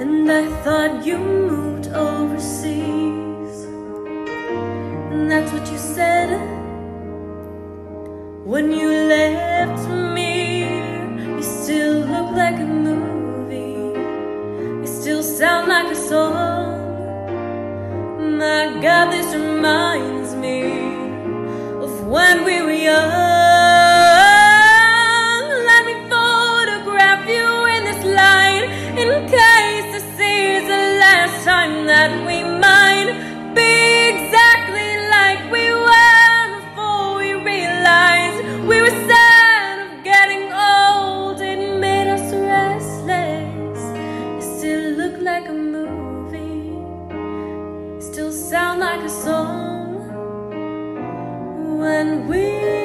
And I thought you moved overseas. And that's what you said when you left me. You still look like a movie, you still sound like a song. My God, this reminds me of when we were movie. Still sound like a song. When we